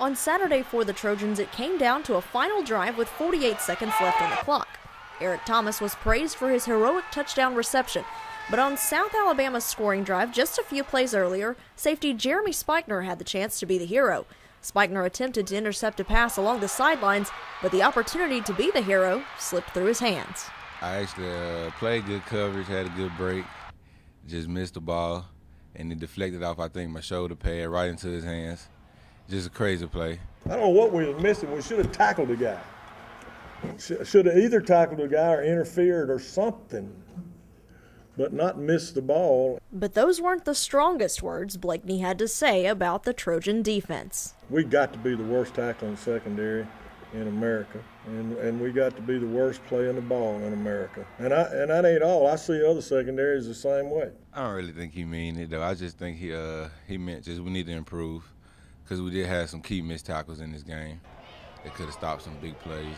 On Saturday for the Trojans, it came down to a final drive with 48 seconds left on the clock. Eric Thomas was praised for his heroic touchdown reception, but on South Alabama's scoring drive just a few plays earlier, safety Jeremy Spikner had the chance to be the hero. Spikner attempted to intercept a pass along the sidelines, but the opportunity to be the hero slipped through his hands. I actually uh, played good coverage, had a good break, just missed the ball, and it deflected off, I think, my shoulder pad right into his hands. Just a crazy play. I don't know what we was missing. We should have tackled the guy. Should have either tackled the guy or interfered or something but not miss the ball. But those weren't the strongest words Blakeney had to say about the Trojan defense. We got to be the worst tackling secondary in America, and and we got to be the worst playing the ball in America. And I and that ain't all. I see other secondaries the same way. I don't really think he mean it though. I just think he uh he meant just we need to improve because we did have some key missed tackles in this game. It could have stopped some big plays.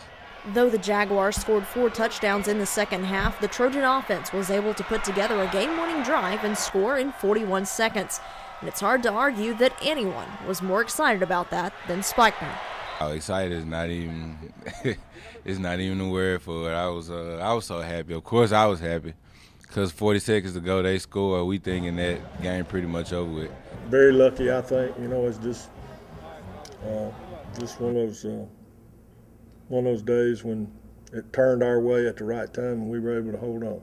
Though the Jaguars scored four touchdowns in the second half, the Trojan offense was able to put together a game winning drive and score in 41 seconds. And it's hard to argue that anyone was more excited about that than Spikner. Oh, excited is not even it's not even a word for it. I was uh, I was so happy. Of course, I was happy because 40 seconds ago they scored. We thinking that game pretty much over with. Very lucky, I think. You know, it's just uh, just one of those. Uh, one of those days when it turned our way at the right time and we were able to hold on.